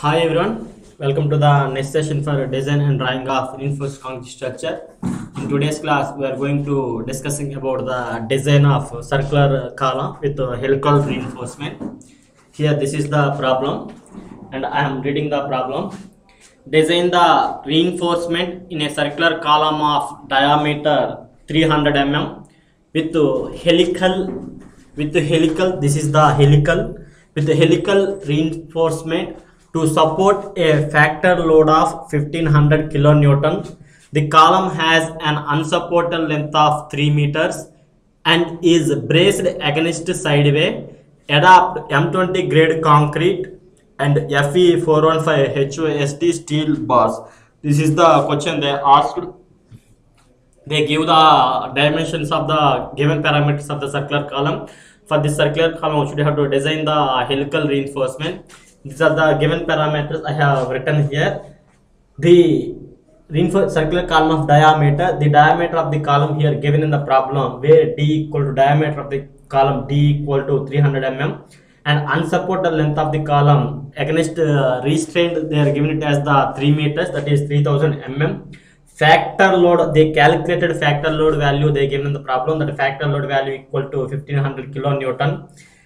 Hi everyone, welcome to the next session for design and drawing of reinforced concrete structure. In today's class, we are going to discussing about the design of circular column with helical reinforcement. Here, this is the problem, and I am reading the problem. Design the reinforcement in a circular column of diameter 300 mm with helical with helical. This is the helical with the helical reinforcement to support a factor load of 1500 kilonewton. The column has an unsupported length of 3 meters and is braced against sideway. Adapt M20 grade concrete and FE 415 HOSD steel bars. This is the question they asked they give the dimensions of the given parameters of the circular column for this circular column we should have to design the helical reinforcement these are the given parameters i have written here. The reinforced circular column of diameter the diameter of the column here given in the problem where d equal to diameter of the column d equal to 300 mm. And unsupported length of the column against uh, restrained they are given it as the 3 meters that is 3000 mm. Factor load they calculated factor load value they given in the problem that factor load value equal to 1500 kilonewton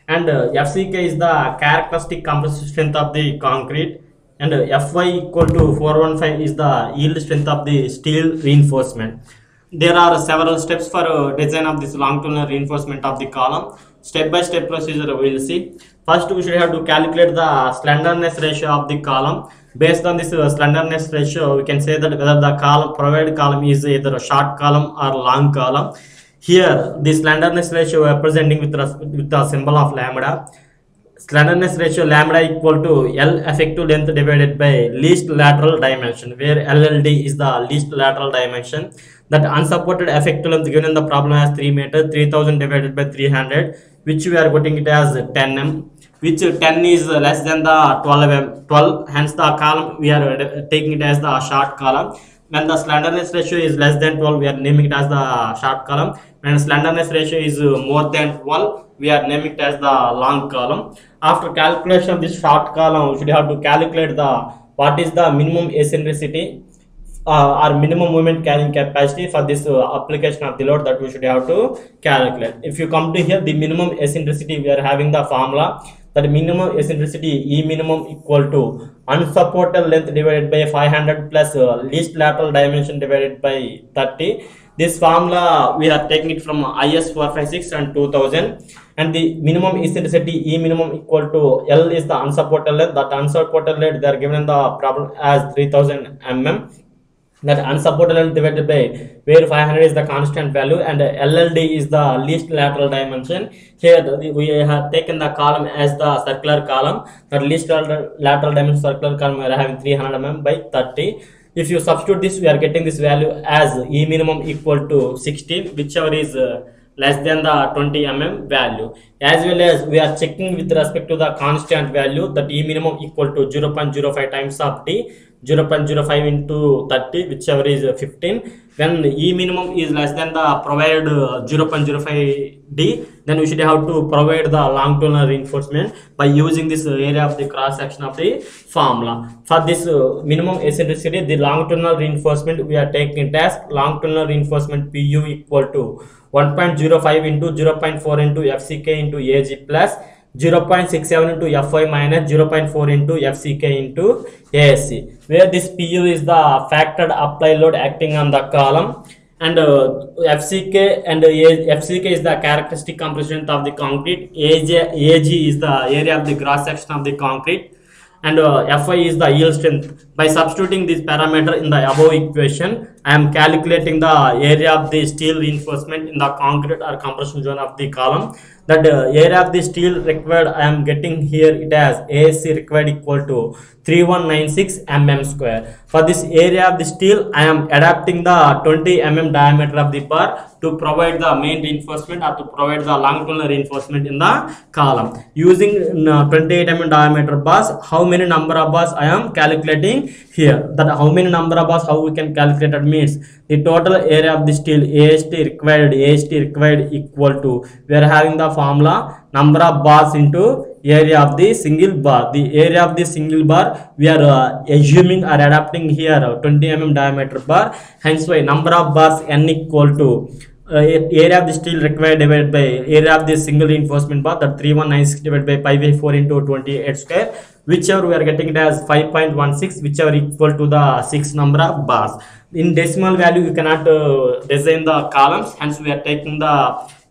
and uh, fck is the characteristic compressive strength of the concrete. And uh, fy equal to 415 is the yield strength of the steel reinforcement. There are several steps for uh, design of this longitudinal reinforcement of the column. Step by step procedure we will see. First we should have to calculate the slenderness ratio of the column. Based on this slenderness ratio we can say that whether the column provided column is either a short column or long column here the slenderness ratio we are presenting with, with the symbol of lambda. Slenderness ratio lambda equal to L effective length divided by least lateral dimension where LLD is the least lateral dimension. That unsupported effective length given in the problem as 3 meter 3000 divided by 300 which we are putting it as 10 m which 10 is less than the 12 m 12 hence the column we are taking it as the short column when the slenderness ratio is less than 12 we are naming it as the short column. When slenderness ratio is uh, more than 12 we are naming it as the long column. After calculation of this short column we should have to calculate the what is the minimum eccentricity uh, or minimum moment carrying capacity for this uh, application of the load that we should have to calculate. If you come to here the minimum eccentricity we are having the formula that minimum eccentricity e minimum equal to unsupported length divided by 500 plus uh, least lateral dimension divided by 30 this formula we are taking it from IS 456 and 2000 and the minimum eccentricity e minimum equal to l is the unsupported length. That unsupported length they are given in the problem as 3000 mm that unsupported length divided by where 500 is the constant value and LLD is the least lateral dimension. Here we have taken the column as the circular column. The least lateral dimension circular column we are having 300 mm by 30. If you substitute this, we are getting this value as E minimum equal to 16, whichever is uh, less than the 20 mm value. As well as we are checking with respect to the constant value that E minimum equal to 0.05 times of D 0.05 into 30 whichever is uh, 15 then e minimum is less than the provided uh, 0.05 d. Then we should have to provide the longitudinal reinforcement by using this area of the cross section of the formula. For this uh, minimum eccentricity the longitudinal reinforcement we are taking it as longitudinal reinforcement pu equal to 1.05 into 0.4 into fck into ag plus 0.67 into fy minus 0.4 into fck into asc where this pu is the factored apply load acting on the column. And uh, fck and uh, fck is the characteristic compression of the concrete. AJ, ag is the area of the cross section of the concrete. And uh, fy is the yield strength. By substituting this parameter in the above equation, I am calculating the area of the steel reinforcement in the concrete or compression zone of the column. That uh, area of the steel required, I am getting here it as ASC required equal to 3196 mm square. For this area of the steel, I am adapting the 20 mm diameter of the bar to provide the main reinforcement or to provide the longitudinal reinforcement in the column. Using uh, 28 mm diameter bars, how many number of bars I am calculating here. That how many number of bars how we can calculate it means the total area of the steel AST required AST required equal to we are having the formula number of bars into area of the single bar. The area of the single bar we are uh, assuming or adapting here uh, 20 mm diameter bar. Hence why number of bars n equal to uh, area of the steel required divided by area of the single reinforcement bar that 3196 divided by pi by 4 into 28 square whichever we are getting it as 5.16 whichever equal to the 6 number of bars. In decimal value you cannot uh, design the columns hence we are taking the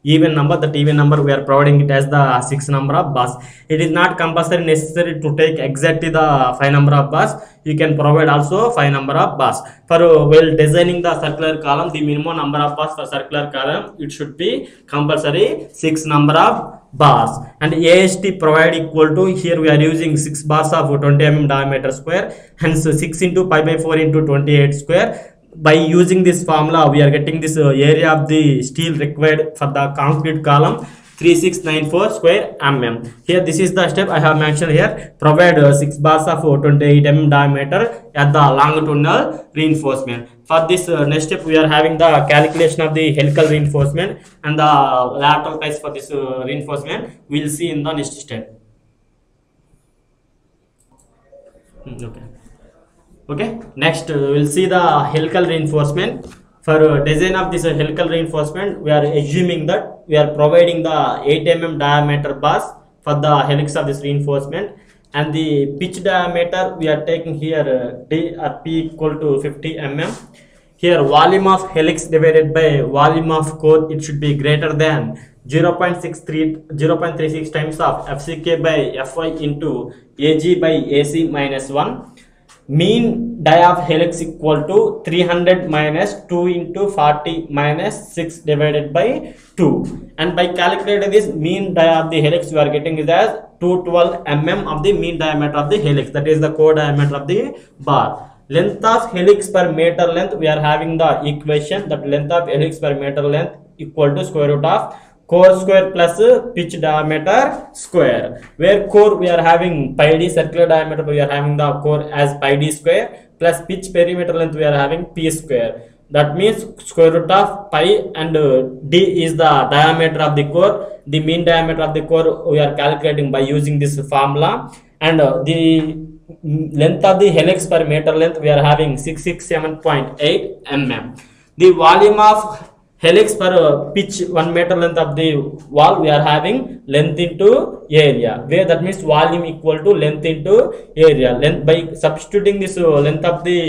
even number that even number we are providing it as the 6 number of bars it is not compulsory necessary to take exactly the 5 number of bars you can provide also 5 number of bars for uh, while designing the circular column the minimum number of bars for circular column it should be compulsory 6 number of bars and AST provide equal to here we are using 6 bars of 20 mm diameter square hence 6 into pi by 4 into 28 square by using this formula we are getting this uh, area of the steel required for the concrete column 3694 square mm. Here this is the step i have mentioned here. Provide uh, 6 bars of uh, 28 mm diameter at the longitudinal reinforcement. For this uh, next step we are having the calculation of the helical reinforcement and the lateral ties for this uh, reinforcement. We'll see in the next step. Hmm, okay okay next uh, we'll see the helical reinforcement. For uh, design of this uh, helical reinforcement we are assuming that we are providing the 8 mm diameter bars for the helix of this reinforcement. And the pitch diameter we are taking here uh, d or p equal to 50 mm. Here volume of helix divided by volume of core it should be greater than 0.63 0.36 times of fck by fy into ag by ac minus 1 mean die of helix equal to 300 minus 2 into 40 minus 6 divided by 2 and by calculating this mean die of the helix we are getting is as 212 mm of the mean diameter of the helix. That is the core diameter of the bar. Length of helix per meter length we are having the equation that length of helix per meter length equal to square root of core square plus pitch diameter square where core we are having pi d circular diameter we are having the core as pi d square plus pitch perimeter length we are having p square. That means square root of pi and d is the diameter of the core. The mean diameter of the core we are calculating by using this formula. And the length of the helix per meter length we are having 667.8 mm. The volume of helix per uh, pitch 1 meter length of the wall we are having length into area. Where that means volume equal to length into area. Length by substituting this uh, length of the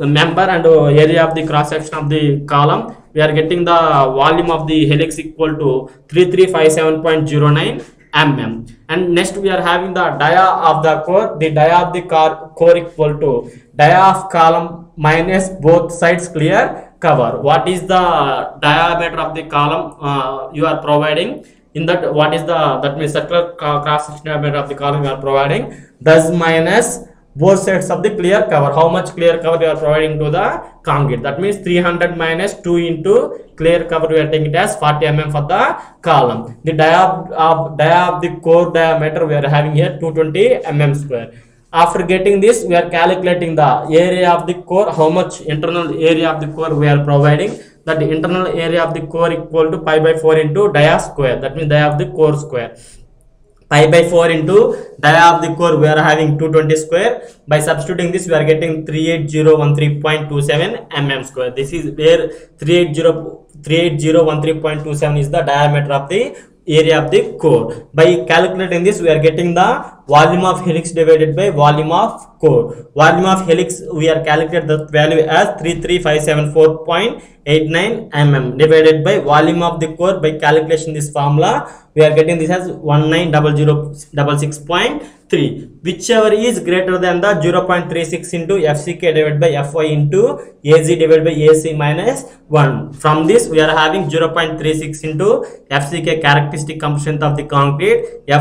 member and uh, area of the cross section of the column we are getting the volume of the helix equal to 3357.09 mm. And next we are having the dia of the core. The dia of the core equal to dia of column minus both sides clear cover. What is the diameter of the column uh, you are providing? In that what is the that means circular cross section diameter of the column you are providing? Thus minus both sides of the clear cover. How much clear cover you are providing to the concrete? That means 300 minus 2 into clear cover we are taking it as 40 mm for the column. The dia of dia of the core diameter we are having here 220 mm square after getting this we are calculating the area of the core how much internal area of the core we are providing. That internal area of the core equal to pi by 4 into dia square. That means dia of the core square. Pi by 4 into dia of the core we are having 220 square. By substituting this we are getting 38013.27 mm square. This is where 380 38013.27 is the diameter of the area of the core. By calculating this we are getting the volume of helix divided by volume of core. Volume of helix we are calculated the value as 33574.89 mm divided by volume of the core by calculation this formula. We are getting this as 190066.3 whichever is greater than the 0.36 into fck divided by fy into az divided by ac minus 1 from this we are having 0.36 into fck characteristic compression of the concrete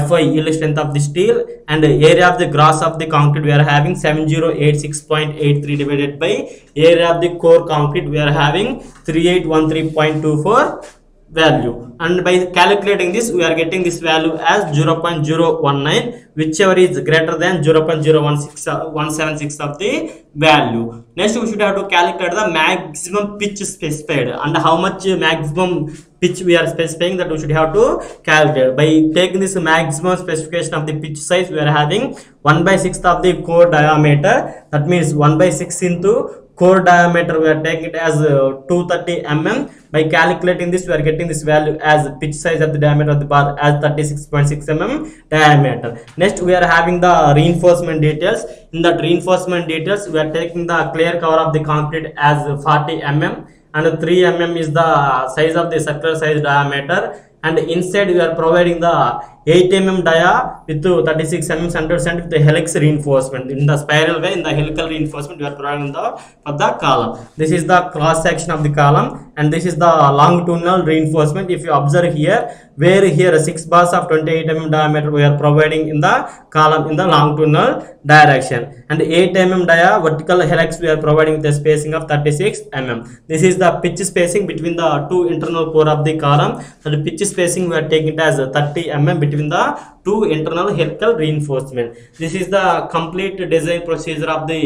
fy yield strength of the steel and area of the gross of the concrete we are having 7086.83 divided by area of the core concrete we are having 3813.24 value. And by calculating this we are getting this value as 0.019 whichever is greater than 0.016 uh, 176 of the value. Next we should have to calculate the maximum pitch specified and how much maximum pitch we are specifying that we should have to calculate. By taking this maximum specification of the pitch size we are having 1 by 6th of the core diameter. That means 1 by 6 into core diameter we are taking it as uh, 230 mm. By calculating this we are getting this value as pitch size of the diameter of the bar as 36.6 mm diameter. Next we are having the reinforcement details. In that reinforcement details we are taking the clear cover of the concrete as 40 mm and 3 mm is the size of the circular size diameter. And inside we are providing the 8 mm dia with 36 mm center cent with the helix reinforcement. In the spiral way in the helical reinforcement we are providing the for the column. This is the cross section of the column and this is the longitudinal reinforcement. If you observe here where here 6 bars of 28 mm diameter we are providing in the column in the longitudinal direction. And 8 mm dia vertical helix we are providing a spacing of 36 mm this is the pitch spacing between the two internal core of the column. And the pitch spacing we are taking it as 30 mm between the two internal helical reinforcement this is the complete design procedure of the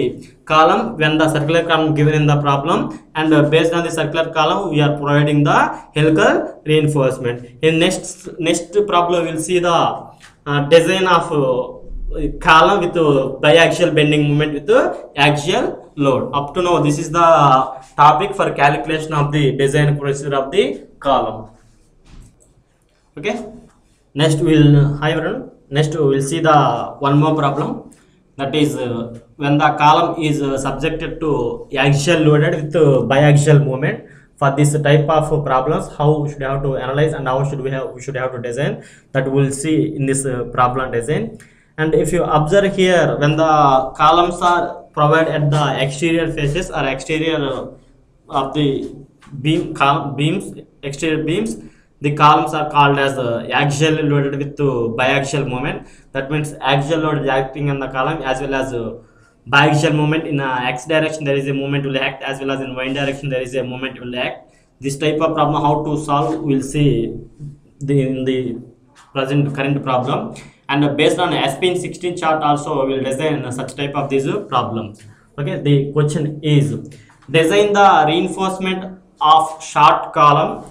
column when the circular column given in the problem and uh, based on the circular column we are providing the helical reinforcement in next next problem we'll see the uh, design of uh, column with uh, biaxial bending moment with uh, axial load up to now this is the topic for calculation of the design procedure of the column okay next we'll hi everyone. Next we'll see the one more problem. That is uh, when the column is uh, subjected to axial loaded with uh, biaxial movement for this type of problems how should have to analyze and how should we have we should have to design that we'll see in this uh, problem design. And if you observe here when the columns are provided at the exterior faces or exterior uh, of the beam beams exterior beams the columns are called as uh, axially loaded with uh, biaxial moment. That means axial load is acting on the column as well as uh, biaxial moment in uh, x direction. There is a moment will act as well as in y direction. There is a moment will act. This type of problem how to solve we'll see the in the present current problem. And uh, based on spin 16 chart also we will design uh, such type of these problems okay the question is design the reinforcement of short column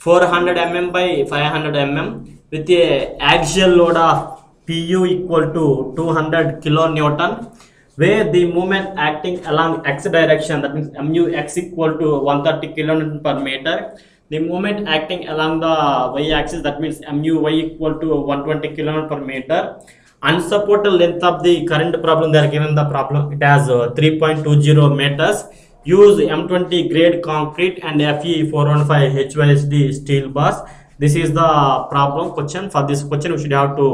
400 mm by 500 mm with a axial load of pu equal to 200 kilonewton where the moment acting along x direction that means mu x equal to 130 kilonewton per meter. The moment acting along the y axis that means mu y equal to 120 kilonewton per meter. Unsupported length of the current problem they are given the problem. It has uh, 3.20 meters use M20 grade concrete and FE415 HYSD steel bars. This is the problem question. For this question, we should have to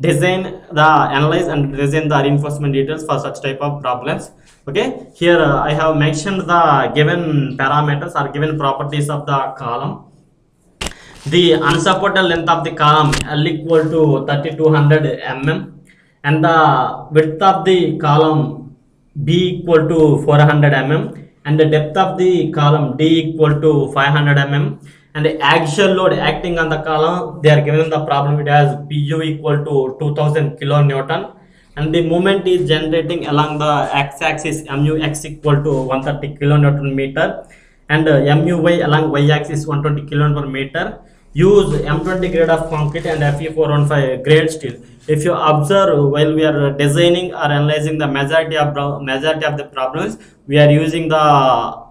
design the analyze and design the reinforcement details for such type of problems. Okay, here uh, I have mentioned the given parameters or given properties of the column. The unsupported length of the column L equal to 3200 mm and the width of the column B equal to 400 mm and the depth of the column D equal to 500 mm and the axial load acting on the column they are given the problem it has PU equal to 2000 kilonewton and the moment is generating along the x-axis mu x equal to 130 kilonewton meter and uh, mu y along y-axis 120 kilonewton meter use M20 grade of concrete and Fe415 grade steel. If you observe while we are designing or analyzing the majority of majority of the problems, we are using the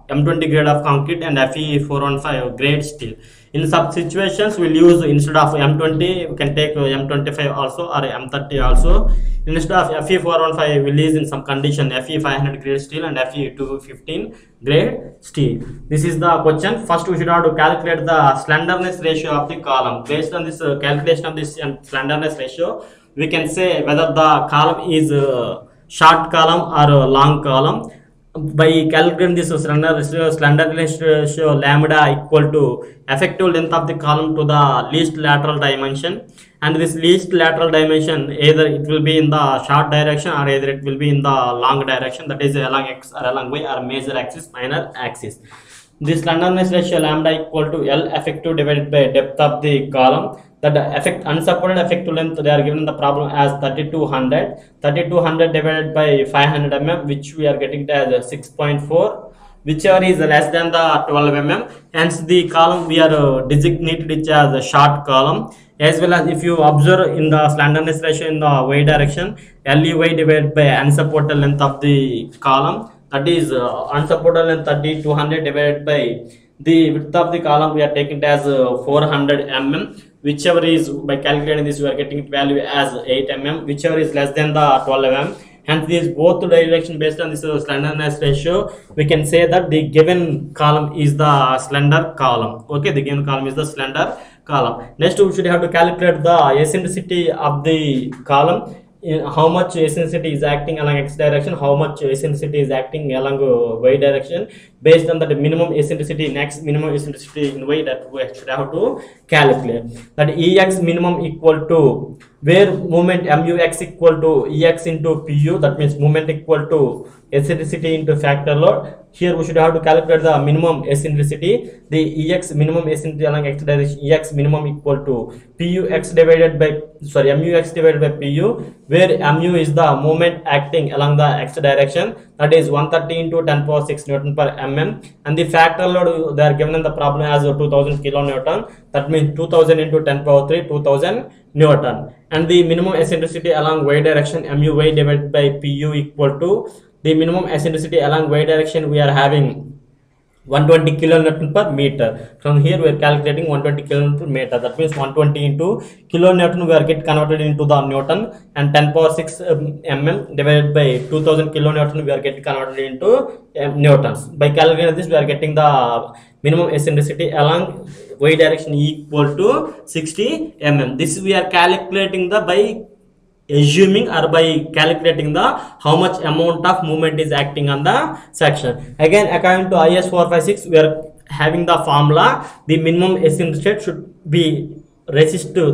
M20 grade of concrete and Fe415 grade steel. In some situations, we'll use instead of M20, we can take M25 also or M30 also. Instead of Fe415, we'll use in some condition Fe500 grade steel and Fe215 grade steel. This is the question. First, we should have to calculate the slenderness ratio of the column. Based on this uh, calculation of this um, slenderness ratio, we can say whether the column is uh, short column or uh, long column. By calculating this slenderness ratio, slenderness ratio lambda equal to effective length of the column to the least lateral dimension. And this least lateral dimension either it will be in the short direction or either it will be in the long direction that is along x or along y or major axis minor axis. The slenderness ratio lambda equal to L effective divided by depth of the column. That the effect unsupported effective length they are given the problem as 3200. 3200 divided by 500 mm, which we are getting as 6.4 whichever is less than the 12 mm hence the column we are uh, designated it as a short column. As well as if you observe in the slenderness ratio in the y direction ley divided by unsupported length of the column that is uh, unsupported length 3200 divided by the width of the column we are taking it as uh, 400 mm whichever is by calculating this we are getting value as 8 mm whichever is less than the 12 mm hence these both direction based on this uh, slenderness ratio we can say that the given column is the slender column. Okay the given column is the slender column. Next we should have to calculate the eccentricity of the column how much eccentricity is acting along x direction how much eccentricity is acting along uh, y direction. Based on the minimum eccentricity in x minimum eccentricity in y that we should have to calculate. That ex minimum equal to where moment mux equal to ex into pu that means moment equal to eccentricity into factor load. Here we should have to calculate the minimum eccentricity the ex minimum eccentricity along x direction ex minimum equal to pu x divided by sorry mux divided by pu where mu is the moment acting along the x direction. That is 130 into 10 power 6 newton per mm and the factor load they are given in the problem as 2000 kilonewton. That means 2000 into 10 power 3 2000 newton. And the minimum eccentricity along y direction mu y divided by pu equal to the minimum eccentricity along y direction we are having 120 kilonewton per meter. From here we are calculating 120 kilonewton per meter. That means 120 into kilonewton we are get converted into the newton and 10 power 6 um, mm divided by 2000 kilonewton we are getting converted into um, newtons. By calculating this we are getting the minimum eccentricity along y direction equal to 60 mm this we are calculating the by assuming or by calculating the how much amount of movement is acting on the section. Again according to IS 456 we are having the formula. The minimum eccentricity should be resist the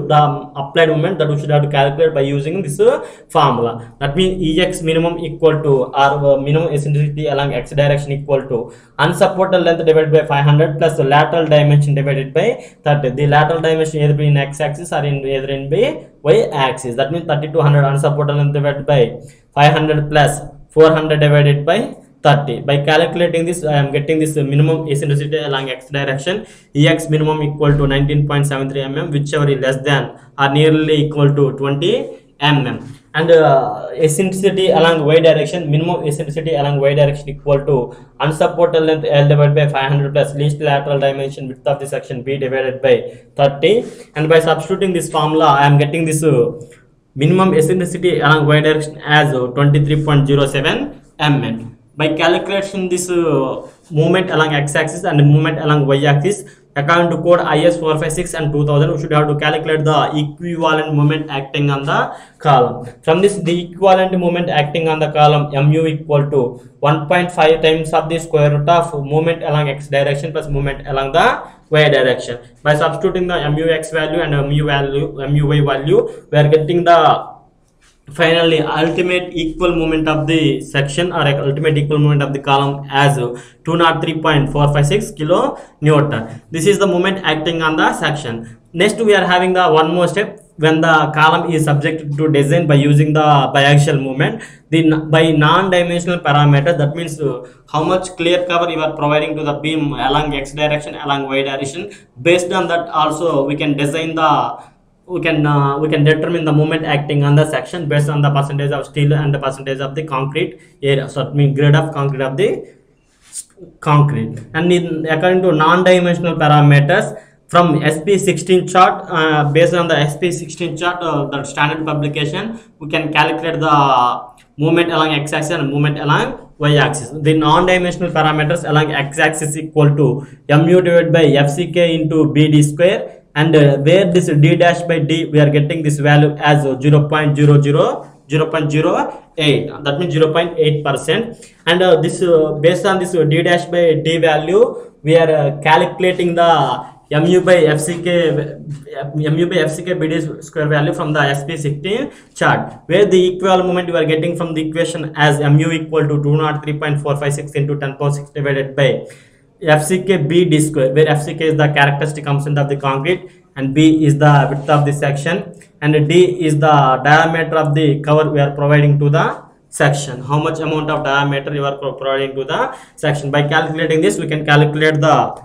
applied moment that we should have to calculate by using this uh, formula that means ex minimum equal to or uh, minimum eccentricity along x direction equal to unsupported length divided by 500 plus the lateral dimension divided by 30 the lateral dimension either in x axis or in either in by y axis that means 3200 unsupported length divided by 500 plus 400 divided by 30 by calculating this i am getting this minimum eccentricity along x direction. Ex minimum equal to 19.73 mm whichever is less than or nearly equal to 20 mm. And uh, eccentricity along y direction minimum eccentricity along y direction equal to unsupported length l divided by 500 plus least lateral dimension width of the section b divided by 30 and by substituting this formula i am getting this uh, minimum eccentricity along y direction as uh, 23.07 mm by calculation this uh, movement along x-axis and movement along y-axis according to code IS 456 and 2000 we should have to calculate the equivalent moment acting on the column. From this the equivalent moment acting on the column mu equal to 1.5 times of the square root of movement along x direction plus movement along the y direction. By substituting the mu x value and mu value mu y value we are getting the finally ultimate equal moment of the section or ultimate equal moment of the column as 203.456 kilo newton. This is the moment acting on the section. Next we are having the one more step. When the column is subjected to design by using the biaxial movement the by non-dimensional parameter that means uh, how much clear cover you are providing to the beam along x direction along y direction. Based on that also we can design the we can uh, we can determine the moment acting on the section based on the percentage of steel and the percentage of the concrete area. So it means grade of concrete of the concrete. And in according to non-dimensional parameters from sp16 chart uh, based on the sp16 chart uh, the standard publication we can calculate the movement along x-axis and movement along y-axis the non-dimensional parameters along x-axis equal to mu divided by fck into bd square and uh, where this d dash by d we are getting this value as uh, 0.00 0.08 that means 0.8 percent. And uh, this uh, based on this uh, d dash by d value we are uh, calculating the mu by fck mu by fck bd square value from the sp16 chart where the equal moment you are getting from the equation as mu equal to 203.456 into 10 power 6 divided by FCK B D square, where FCK is the characteristic constant of the concrete and B is the width of the section and D is the diameter of the cover we are providing to the section. How much amount of diameter you are providing to the section. By calculating this, we can calculate the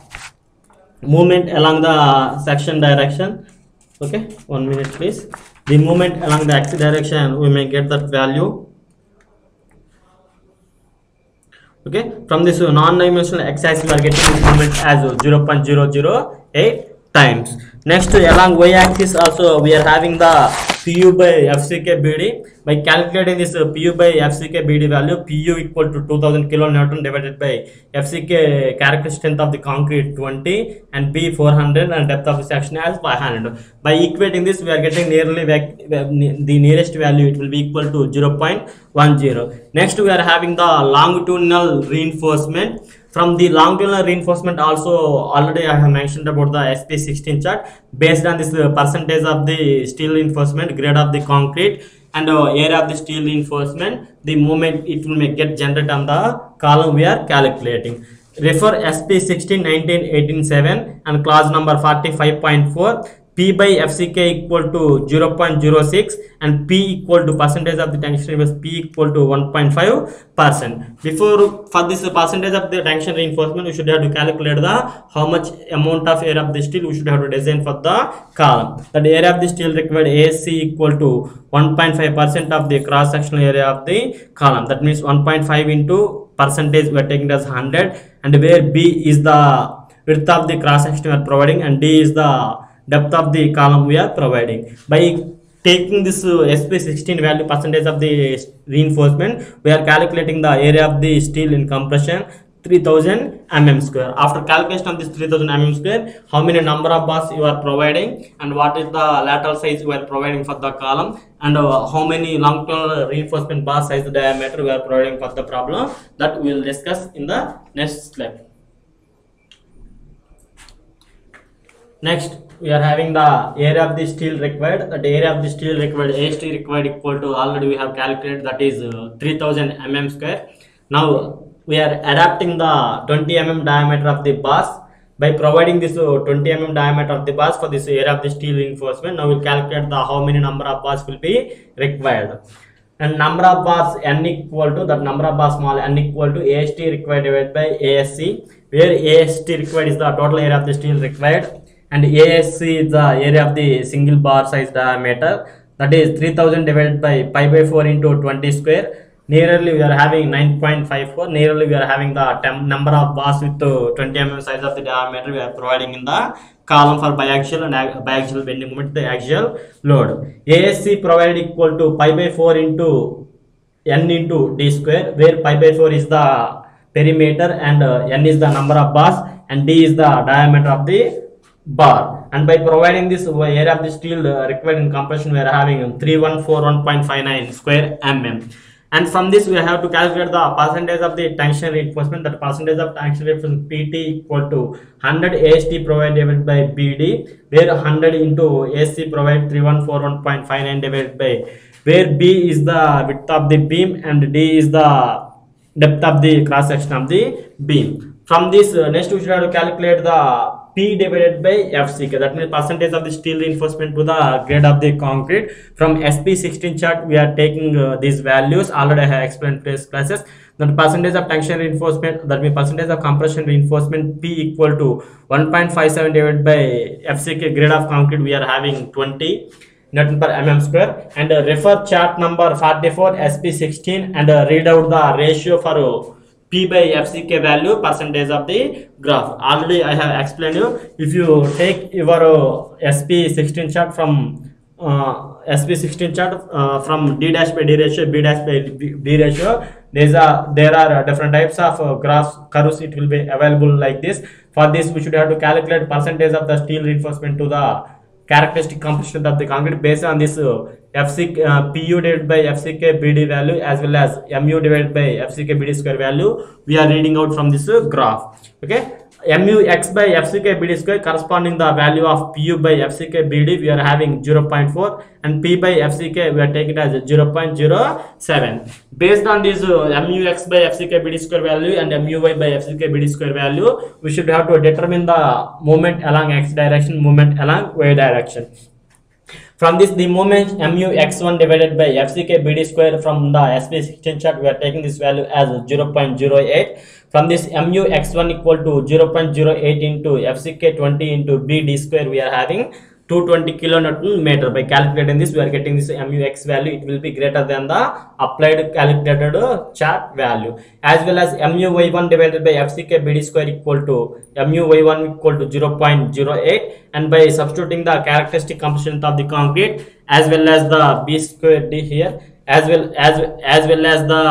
movement along the section direction. Okay, one minute please. The movement along the x direction, we may get that value okay? From this non-dimensional x-axis we are getting this moment as uh, 0.008 times. Next uh, along y-axis also we are having the pu by fck bd by calculating this uh, pu by fck bd value pu equal to 2000 kilonewton divided by fck characteristic strength of the concrete 20 and b 400 and depth of section as 500 by equating this we are getting nearly the nearest value it will be equal to 0.10 next we are having the longitudinal reinforcement from the longitudinal reinforcement also already i have mentioned about the sp16 chart. Based on this uh, percentage of the steel reinforcement grade of the concrete and uh, area of the steel reinforcement the moment it will make get generated on the column we are calculating. Refer sp 16 19 18 7 and clause number 45.4 P by FCK equal to 0.06 and P equal to percentage of the tension was P equal to 1.5 percent. Before for this percentage of the tension reinforcement, we should have to calculate the how much amount of area of the steel we should have to design for the column. That area of the steel required AC equal to 1.5 percent of the cross sectional area of the column. That means 1.5 into percentage we are taking as 100 and where B is the width of the cross section we are providing and D is the depth of the column we are providing. By taking this uh, sp16 value percentage of the reinforcement we are calculating the area of the steel in compression 3000 mm square. After calculation of this 3000 mm square how many number of bars you are providing and what is the lateral size you are providing for the column and uh, how many long term reinforcement bar size diameter we are providing for the problem that we will discuss in the next slide. Next, we are having the area of the steel required. That area of the steel required, AST required equal to already we have calculated that is uh, 3000 mm square. Now we are adapting the 20 mm diameter of the bars by providing this uh, 20 mm diameter of the bars for this area of the steel reinforcement. Now we'll calculate the how many number of bars will be required. And number of bars n equal to that number of bars small n equal to AST required divided by ASC, where AST required is the total area of the steel required and ASC is the area of the single bar size diameter. That is 3000 divided by pi by 4 into 20 square. Nearly we are having 9.54 nearly we are having the number of bars with uh, 20 mm size of the diameter we are providing in the column for biaxial and biaxial bending moment the axial load. ASC provided equal to pi by 4 into n into d square where pi by 4 is the perimeter and uh, n is the number of bars and d is the diameter of the bar. And by providing this uh, area of the steel uh, required in compression we are having 3141.59 square mm. And from this we have to calculate the percentage of the tension reinforcement that percentage of tension reinforcement pt equal to 100 ast provided by bd where 100 into ac provide 3141.59 divided by where b is the width of the beam and d is the depth of the cross section of the beam. From this, uh, next we should have to calculate the P divided by FCK. That means percentage of the steel reinforcement to the grade of the concrete. From SP16 chart, we are taking uh, these values. Already I have explained previous classes. The percentage of tension reinforcement, that means percentage of compression reinforcement P equal to 1.57 divided by FCK grade of concrete. We are having 20 Newton per mm square and uh, refer chart number 44 sp16 and uh, read out the ratio for uh, p by fck value percentage of the graph already i have explained you if you take your uh, sp16 chart from uh, sp16 chart uh, from d dash by d ratio b dash by b ratio there's a there are uh, different types of uh, graphs curves it will be available like this for this we should have to calculate percentage of the steel reinforcement to the characteristic composition of the concrete based on this uh, FC uh, PU divided by FCK BD value as well as MU divided by FCK BD square value we are reading out from this uh, graph okay mu x by fck bd square corresponding the value of pu by fck bd we are having 0.4 and p by fck we are taking it as 0.07 based on this uh, mu x by fck bd square value and mu y by fck bd square value we should have to determine the moment along x direction moment along y direction from this, the moment mu x1 divided by fck bd square from the SP16 chart, we are taking this value as 0.08. From this mu x1 equal to 0.08 into fck 20 into bd square, we are having 220 kilonewton meter. By calculating this, we are getting this mu x value. It will be greater than the applied calculated chart value. As well as mu y1 divided by fck bd square equal to mu y1 equal to 0.08 and by substituting the characteristic composition of the concrete as well as the b square d here as well as as well as the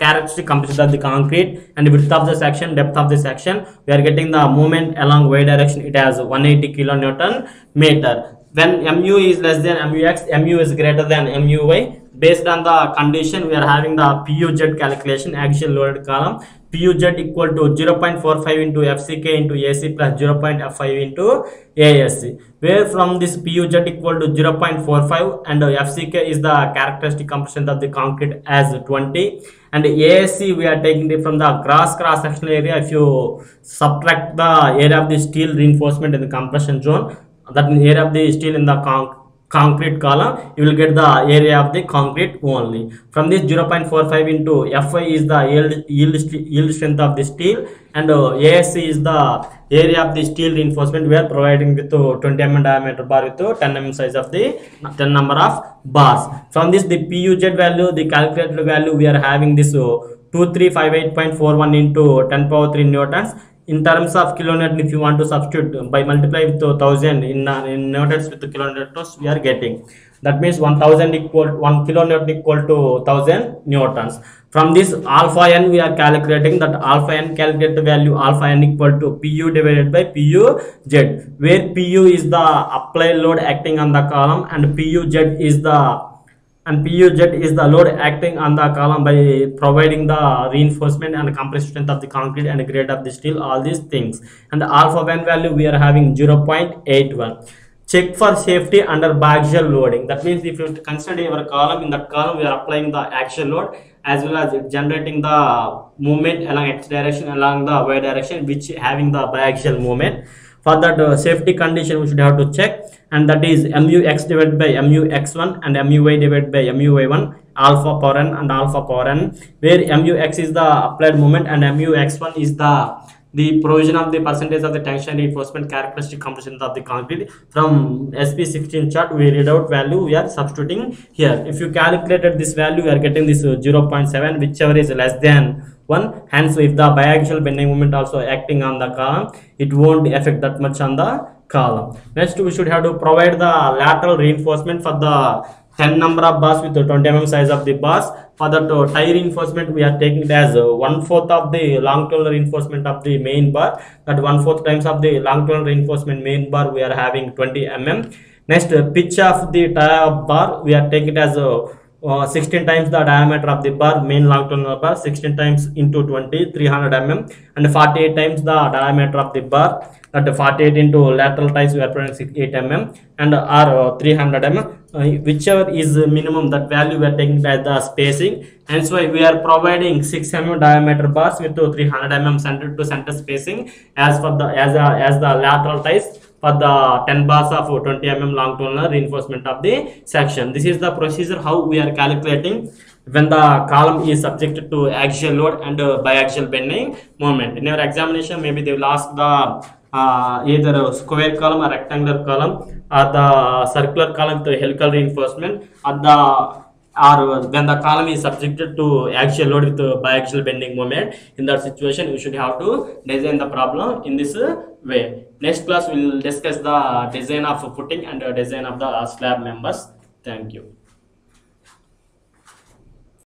characteristic composition of the concrete and width of the section depth of the section. We are getting the movement along y direction. It has 180 kilonewton meter. When mu is less than mux mu is greater than muy based on the condition we are having the puz calculation axial loaded column puz equal to 0.45 into fck into ac plus 0.5 into asc where from this puz equal to 0.45 and fck is the characteristic composition of the concrete as 20 and asc we are taking it from the cross cross sectional area. If you subtract the area of the steel reinforcement in the compression zone that area of the steel in the con concrete column you will get the area of the concrete only. From this 0.45 into fy is the yield yield, yield strength of the steel and uh, asc is the area of the steel reinforcement we are providing with uh, 20 mm diameter bar with uh, 10 mm size of the 10 number of bars. From this the puz value the calculated value we are having this uh, 2358.41 into 10 power 3 newtons in terms of kilonewton if you want to substitute by multiply with 1000 in, uh, in newtons with the kilonewtons we are getting. That means 1000 equal 1 kilonewton equal to 1000 newtons from this alpha n we are calculating that alpha n calculated value alpha n equal to pu divided by pu z where pu is the applied load acting on the column and pu z is the and PUZ is the load acting on the column by providing the reinforcement and compression strength of the concrete and grade of the steel all these things. And the alpha 1 value we are having 0.81 check for safety under biaxial loading. That means if you consider your column in that column we are applying the axial load as well as generating the movement along x direction along the y direction which having the biaxial movement. For that uh, safety condition we should have to check and that is mu x divided by mu x1 and mu y divided by mu y1 alpha power n and alpha power n where mu x is the applied moment and mu x1 is the the provision of the percentage of the tension reinforcement characteristic composition of the concrete. From sp16 chart we read out value we are substituting here. If you calculated this value we are getting this uh, 0.7 whichever is less than 1 hence if the biaxial bending moment also acting on the column it won't affect that much on the column next we should have to provide the lateral reinforcement for the 10 number of bars with the 20 mm size of the bars for that uh, tie reinforcement we are taking it as uh, one fourth of the longitudinal reinforcement of the main bar. That one fourth times of the longitudinal reinforcement main bar we are having 20 mm next uh, pitch of the tie of bar we are taking it as a uh, 16 times the diameter of the bar main longitudinal bar 16 times into 20 300 mm and 48 times the diameter of the bar that 48 into lateral ties we are putting 8 mm and r uh, 300 mm uh, whichever is minimum that value we are taking as the spacing. Hence why we are providing 6 mm diameter bars with uh, 300 mm center to center spacing as for the as a, as the lateral ties for the 10 bars of 20 mm long tunnel reinforcement of the section this is the procedure how we are calculating when the column is subjected to axial load and uh, biaxial bending moment in your examination maybe they will ask the uh, either a square column or rectangular column or the circular column with helical reinforcement or the or when the column is subjected to axial load with uh, biaxial bending moment in that situation you should have to design the problem in this uh, way next class we will discuss the design of footing and design of the slab members. Thank you